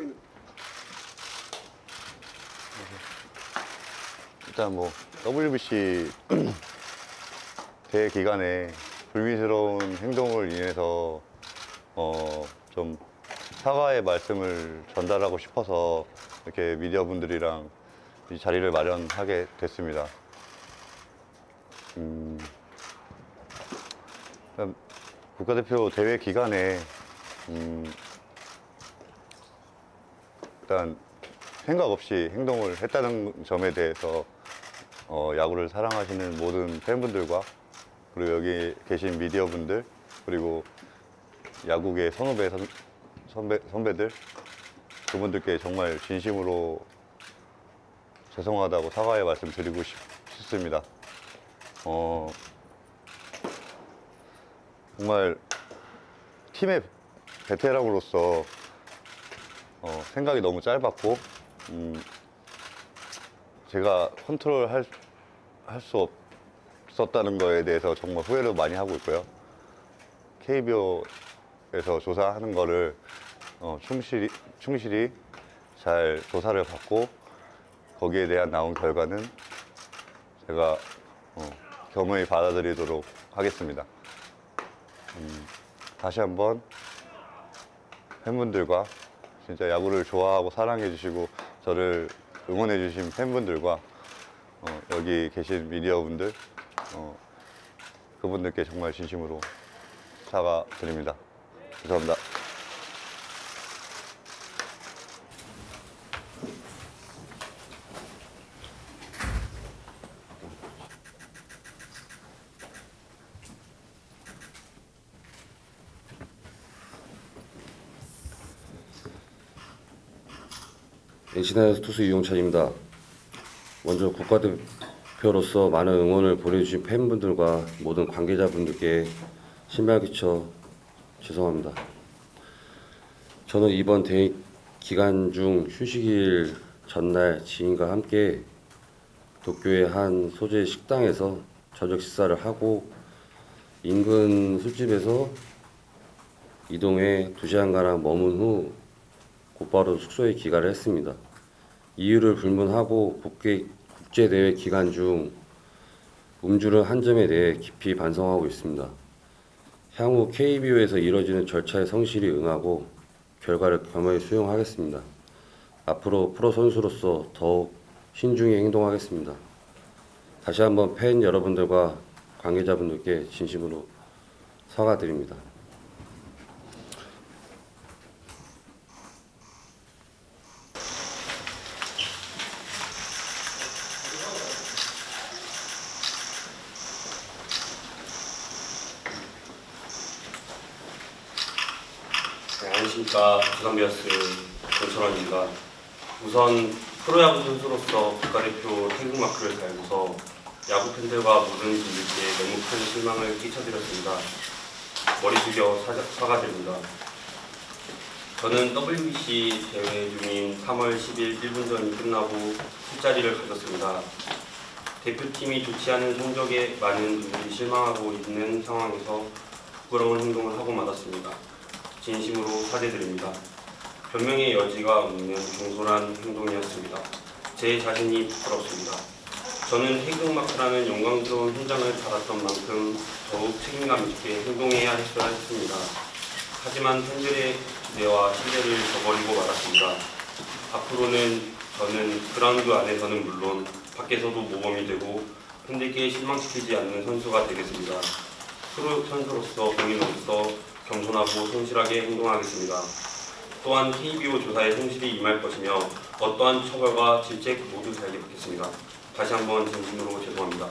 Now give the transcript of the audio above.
있는. 일단 뭐 WBC 대회 기간에 불미스러운 행동을 인해서 어 좀 사과의 말씀을 전달하고 싶어서 이렇게 미디어 분들이랑 이 자리를 마련하게 됐습니다. 음, 국가대표 대회 기간에 음, 일단 생각 없이 행동을 했다는 점에 대해서 어, 야구를 사랑하시는 모든 팬분들과 그리고 여기 계신 미디어 분들 그리고 야구계 선후배 선, 선배, 선배들 그분들께 정말 진심으로 죄송하다고 사과의 말씀 드리고 싶, 싶습니다. 어, 정말 팀의 베테랑으로서 어, 생각이 너무 짧았고 음, 제가 컨트롤 할 수 없었다는 거에 대해서 정말 후회를 많이 하고 있고요. KBO에서 조사하는 거를 어, 충실히, 충실히 잘 조사를 받고 거기에 대한 나온 결과는 제가 어, 겸허히 받아들이도록 하겠습니다. 음, 다시 한번 팬분들과 진짜 야구를 좋아하고 사랑해 주시고 저를 응원해 주신 팬분들과 어, 여기 계신 미디어분들 어, 그분들께 정말 진심으로 사과드립니다. 죄송합니다. NC나에서 투수 이용찬입니다. 먼저 국가대표로서 많은 응원을 보내주신 팬분들과 모든 관계자분들께 신발 끼쳐 죄송합니다. 저는 이번 대회 기간 중 휴식일 전날 지인과 함께 도쿄의 한 소재 식당에서 저녁 식사를 하고 인근 술집에서 이동해 2시간가량 머문 후 곧바로 숙소에 귀가를 했습니다. 이유를 불문하고 국제, 국제대회 기간 중 음주를 한 점에 대해 깊이 반성하고 있습니다. 향후 KBO에서 이뤄지는 절차에 성실히 응하고 결과를 겸허히 수용하겠습니다. 앞으로 프로 선수로서 더욱 신중히 행동하겠습니다. 다시 한번 팬 여러분들과 관계자분들께 진심으로 사과드립니다. 안녕하십니까 부산베어스 권철원입니다. 우선 프로야구 선수로서 국가대표 태극마크를 달고서 야구 팬들과 모든 분들께 너무 큰 실망을 끼쳐드렸습니다. 머리 숙여 사, 사과드립니다. 저는 WBC 대회 중인 3월 10일 1분전이 끝나고 술자리를 가졌습니다. 대표팀이 좋지 않은 성적에 많은 분들이 실망하고 있는 상황에서 부끄러운 행동을 하고 말았습니다. 진심으로 사죄드립니다. 변명의 여지가 없는 경솔한 행동이었습니다. 제 자신이 부끄럽습니다. 저는 해극마크라는 영광스러운 현장을 받았던 만큼 더욱 책임감 있게 행동해야 했어야 했습니다. 하지만 팬들의 기대와 신뢰를 저버리고 말았습니다. 앞으로는 저는 그라운드 안에서는 물론 밖에서도 모범이 되고 팬들께 실망시키지 않는 선수가 되겠습니다. 프로 선수로서 공인으로서 겸손하고 성실하게 행동하겠습니다. 또한 KBO 조사에 성실히 임할 것이며 어떠한 처벌과 질책 모두 달게 받겠습니다. 다시 한번 진심으로 죄송합니다.